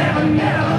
never, never.